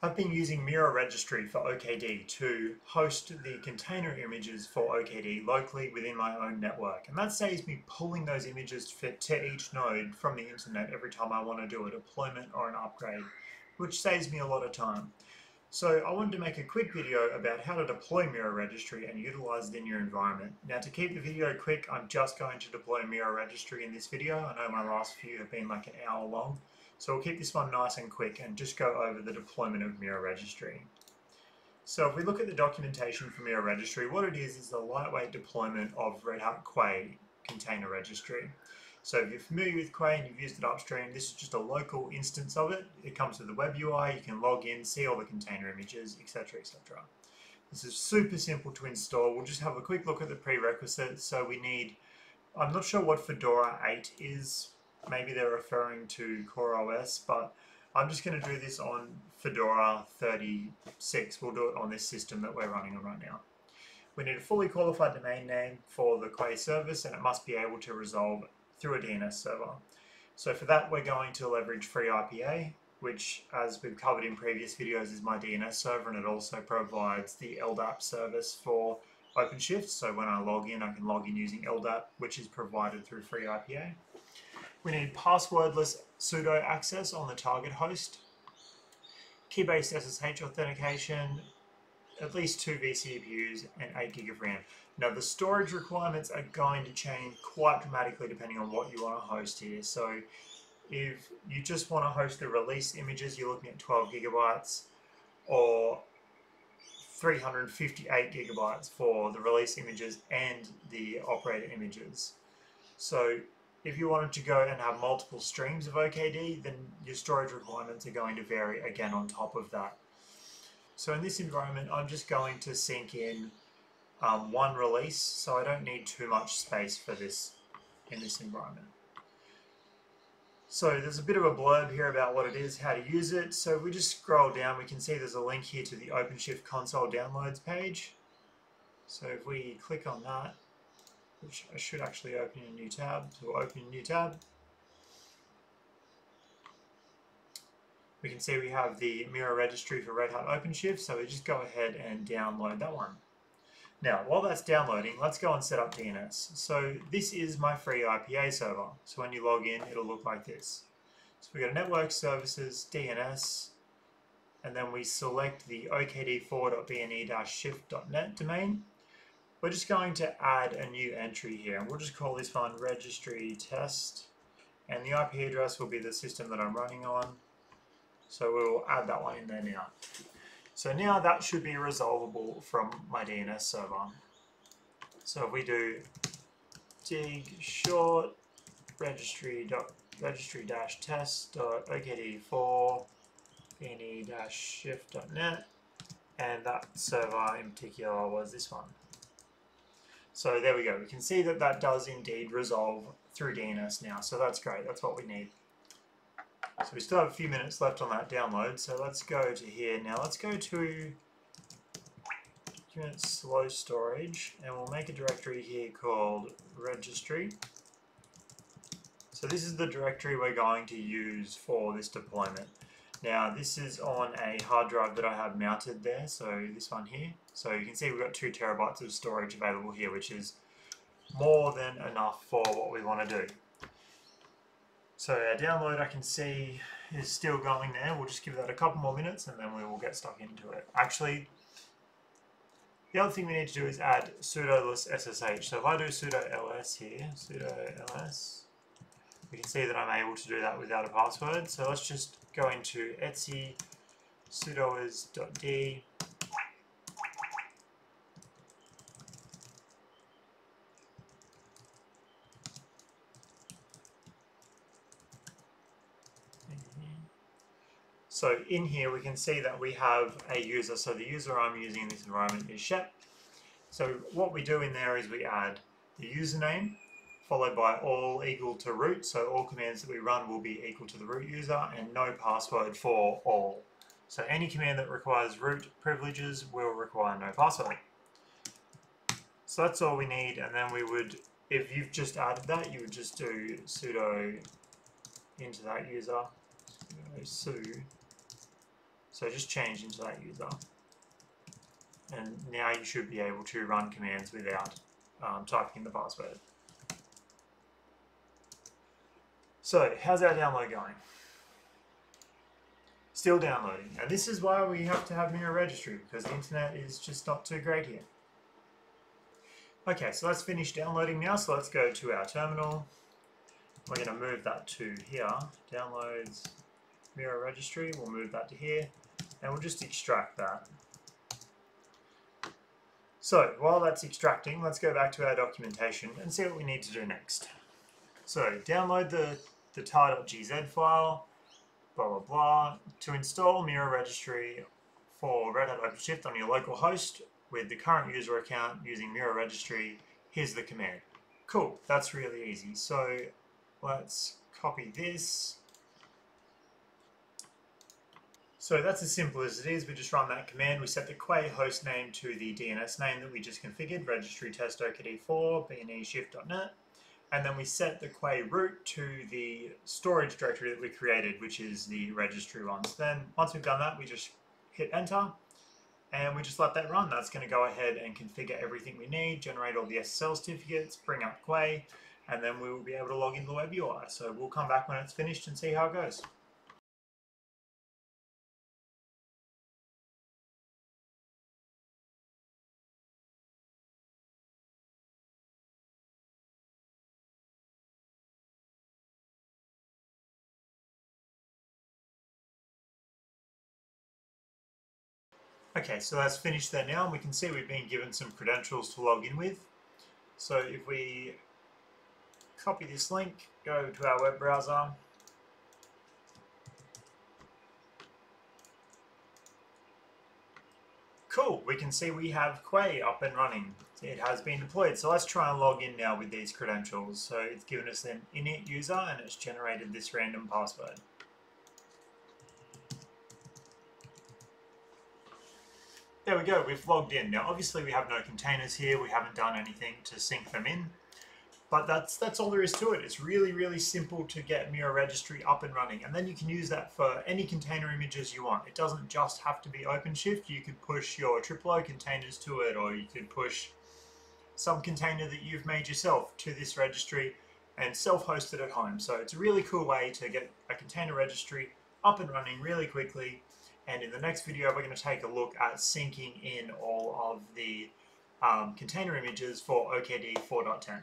I've been using Mirror Registry for OKD to host the container images for OKD locally within my own network. And that saves me pulling those images to each node from the internet every time I want to do a deployment or an upgrade, which saves me a lot of time. So I wanted to make a quick video about how to deploy Mirror Registry and utilize it in your environment. Now to keep the video quick, I'm just going to deploy Mirror Registry in this video. I know my last few have been like an hour long, so we'll keep this one nice and quick and just go over the deployment of Mirror Registry. So if we look at the documentation for Mirror Registry, what it is is a lightweight deployment of Red Hat Quay container registry. So if you're familiar with Quay and you've used it upstream, this is just a local instance of it. It comes with a web UI, you can log in, see all the container images, etc, etc. This is super simple to install. We'll just have a quick look at the prerequisites. So we need, I'm not sure what Fedora 8 is. Maybe they're referring to CoreOS, but I'm just going to do this on Fedora 36. We'll do it on this system that we're running on right now. We need a fully qualified domain name for the Quay service and it must be able to resolve through a DNS server. So for that, we're going to leverage FreeIPA, which as we've covered in previous videos is my DNS server and it also provides the LDAP service for OpenShift. So when I log in, I can log in using LDAP, which is provided through FreeIPA. We need passwordless sudo access on the target host, key-based SSH authentication, at least two vCPUs and 8 gig of RAM. Now the storage requirements are going to change quite dramatically depending on what you want to host here. So if you just want to host the release images, you're looking at 12 gigabytes or 358 gigabytes for the release images and the operator images. So if you wanted to go and have multiple streams of OKD, then your storage requirements are going to vary again on top of that. So in this environment, I'm just going to sync in um, one release, so I don't need too much space for this in this environment. So there's a bit of a blurb here about what it is, how to use it. So if we just scroll down, we can see there's a link here to the OpenShift console downloads page. So if we click on that, which I should actually open a new tab, so we'll open a new tab. We can see we have the mirror registry for Red Hat OpenShift, so we just go ahead and download that one. Now, while that's downloading, let's go and set up DNS. So this is my FreeIPA server. So when you log in, it'll look like this. So we go to Network Services, DNS, and then we select the okd4.bne-shift.net domain. We're just going to add a new entry here, and we'll just call this one registry test, and the IP address will be the system that I'm running on. So we'll add that one in there now. So now that should be resolvable from my DNS server. So if we do dig short registry dot registry dash test dot okd4 bne dash shift dot net and that server in particular was this one. So there we go. We can see that that does indeed resolve through DNS now. So that's great. That's what we need. So we still have a few minutes left on that download, so let's go to here. Now let's go to slow storage, and we'll make a directory here called registry. So this is the directory we're going to use for this deployment. Now this is on a hard drive that I have mounted there, so this one here. So you can see we've got two terabytes of storage available here, which is more than enough for what we want to do. So our download I can see is still going there. We'll just give that a couple more minutes and then we will get stuck into it. Actually, the other thing we need to do is add sudo-less SSH. So if I do sudo ls here, sudo ls, we can see that I'm able to do that without a password. So let's just go into etc sudoers.d So in here we can see that we have a user. So the user I'm using in this environment is Shep. So what we do in there is we add the username followed by all equal to root. So all commands that we run will be equal to the root user and no password for all. So any command that requires root privileges will require no password. So that's all we need and then we would, if you've just added that, you would just do sudo into that user, sudo So just change into that user. And now you should be able to run commands without um, typing in the password. So how's our download going? Still downloading. And this is why we have to have Mirror Registry, because the internet is just not too great here. Okay, so let's finish downloading now. So let's go to our terminal. We're going to move that to here. Downloads, Mirror Registry. We'll move that to here. And we'll just extract that. So while that's extracting, let's go back to our documentation and see what we need to do next. So download the, the tar.gz file, blah, blah, blah, to install Mirror Registry for Red Hat OpenShift on your local host with the current user account using Mirror Registry, here's the command. Cool, that's really easy. So let's copy this. So that's as simple as it is. We just run that command. We set the Quay host name to the DNS name that we just configured, registry test okd4, bneshift.net. And then we set the Quay root to the storage directory that we created, which is the registry one. So then once we've done that, we just hit enter and we just let that run. That's going to go ahead and configure everything we need, generate all the SSL certificates, bring up Quay, and then we will be able to log into the web UI. So we'll come back when it's finished and see how it goes. Okay, so that's finished there now, and we can see we've been given some credentials to log in with. So if we copy this link, go to our web browser, Cool, we can see we have Quay up and running. It has been deployed. So let's try and log in now with these credentials. So it's given us an init user and it's generated this random password. There we go, we've logged in. Now obviously we have no containers here, we haven't done anything to sync them in, but that's that's all there is to it. It's really, really simple to get Mirror Registry up and running, and then you can use that for any container images you want. It doesn't just have to be OpenShift, you could push your TripleO containers to it, or you could push some container that you've made yourself to this registry and self-host it at home. So it's a really cool way to get a container registry up and running really quickly and in the next video, we're going to take a look at syncing in all of the um, container images for OKD 4.10.